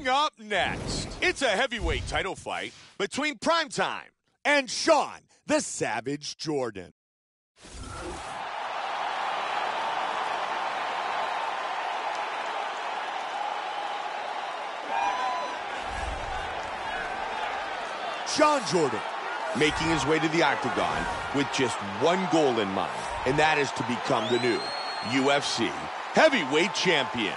Coming up next, it's a heavyweight title fight between Primetime and Shawn the Savage Jordan. Shawn Jordan making his way to the octagon with just one goal in mind, and that is to become the new UFC heavyweight champion.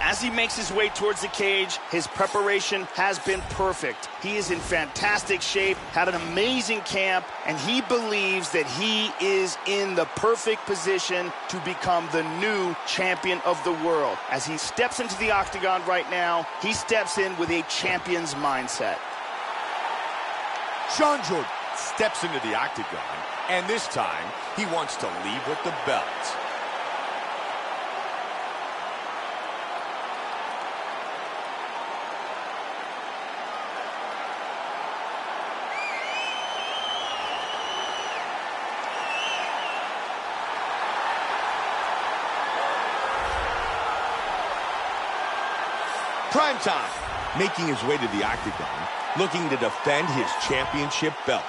As he makes his way towards the cage, his preparation has been perfect. He is in fantastic shape, had an amazing camp, and he believes that he is in the perfect position to become the new champion of the world. As he steps into the octagon right now, he steps in with a champion's mindset. Shawn Jordan steps into the octagon, and this time he wants to leave with the belt. Primetime, making his way to the octagon, looking to defend his championship belt.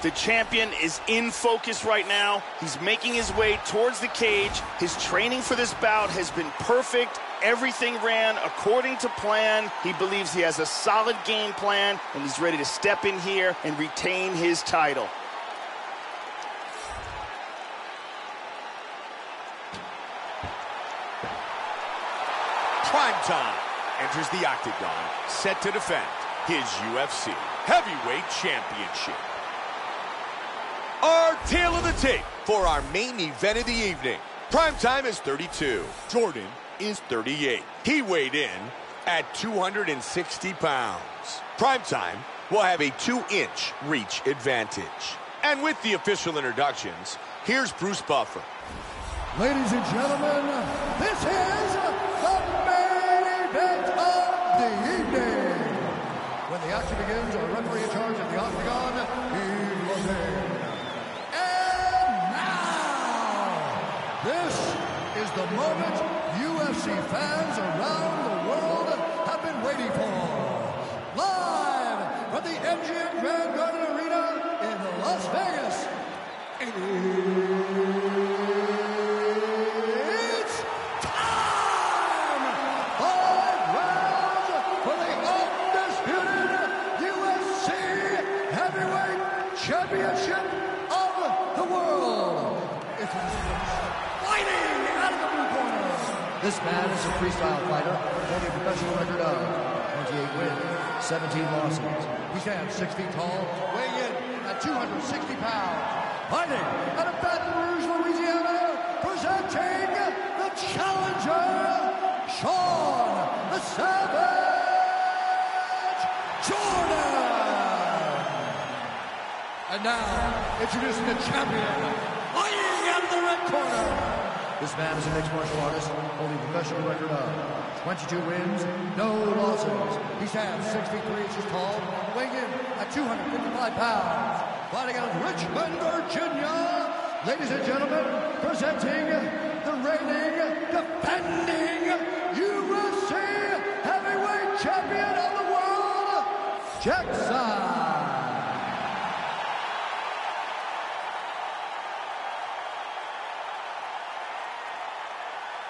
The champion is in focus right now. He's making his way towards the cage. His training for this bout has been perfect. Everything ran according to plan. He believes he has a solid game plan, and he's ready to step in here and retain his title. Primetime enters the octagon, set to defend his UFC heavyweight championship. Our tale of the tape for our main event of the evening. Primetime is 32. Jordan is 38. He weighed in at 260 pounds. Primetime will have a two-inch reach advantage. And with the official introductions, here's Bruce Buffer. Ladies and gentlemen, this is begins, our referee in charge of the octagon, Yves Lavigne. And now, this is the moment UFC fans around the world have been waiting for. Live from the MGM Grand Garden Arena in Las Vegas. It's time! Five rounds for the undisputed UFC Heavyweight Championship of the world. It's fighting out of the blue corner. This man is a freestyle fighter holding a professional record of 28 wins, 17 losses. He stands six feet tall, weighing in at 260 pounds. Fighting out of Baton Rouge, Louisiana, presenting the challenger, Shawn the Savage Jordan. And now, introducing the champion, fighting out of the red corner. This man is a mixed martial artist holding a professional record of 22 wins, no losses. He stands 6 feet 3 inches tall, weighing in at 255 pounds. Fighting out of Richmond, Virginia. Ladies and gentlemen, presenting the reigning, defending UFC heavyweight champion of the world, Jackson.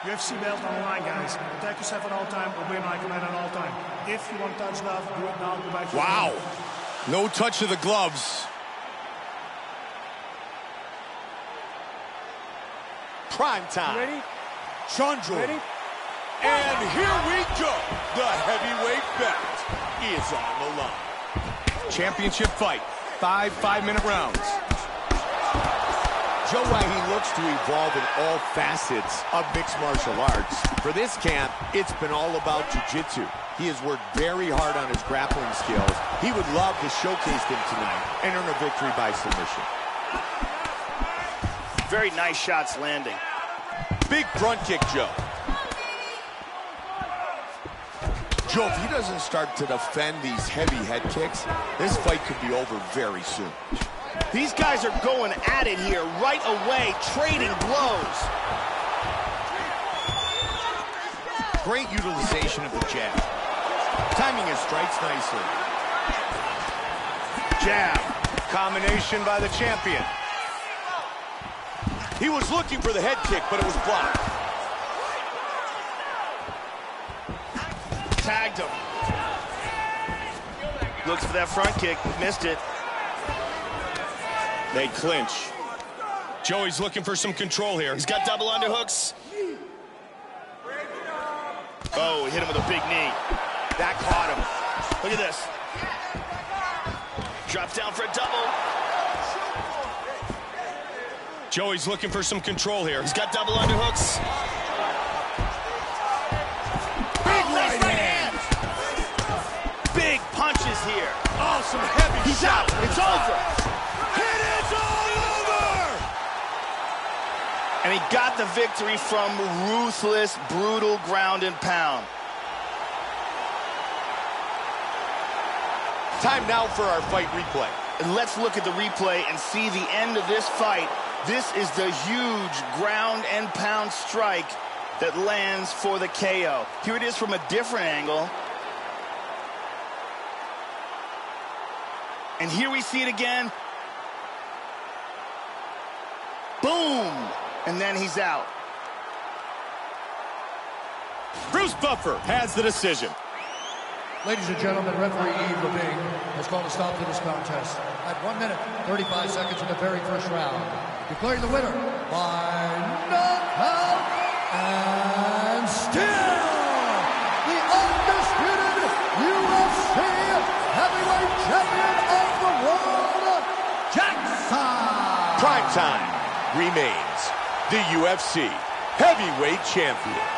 UFC belt on the line, guys. Protect yourself at all time. Obey my command at all time. If you want to touch love, do it now. Go back to Wow. No touch of the gloves. Prime time. Ready? Shawn Jordan. Ready? And here we go. The heavyweight belt is on the line. Championship fight. Five five-minute rounds. Joe Wahey looks to evolve in all facets of mixed martial arts. For this camp, it's been all about jiu-jitsu. He has worked very hard on his grappling skills. He would love to showcase them tonight and earn a victory by submission. Very nice shots landing. Big front kick, Joe. Joe, if he doesn't start to defend these heavy head kicks, this fight could be over very soon. These guys are going at it here right away, trading blows. Great utilization of the jab. Timing his strikes nicely. Jab. Combination by the champion. He was looking for the head kick, but it was blocked. Tagged him. Looks for that front kick, missed it. They clinch. Joey's looking for some control here. He's got double underhooks. Oh, he hit him with a big knee. That caught him. Look at this. Drops down for a double. Joey's looking for some control here. He's got double underhooks. Big right, right hand. Big punches here. Oh, some heavy He's out. It's over. And he got the victory from ruthless, brutal ground and pound. Time now for our fight replay. And let's look at the replay and see the end of this fight. This is the huge ground and pound strike that lands for the KO. Here it is from a different angle. And here we see it again. Boom! And then he's out. Bruce Buffer has the decision. Ladies and gentlemen, referee Yves Lavigne has called a stop to this contest at 1 minute, 35 seconds in the very first round. Declaring the winner by knockout and still the undisputed UFC heavyweight champion of the world, Jackson. Prime time remains the UFC heavyweight champion.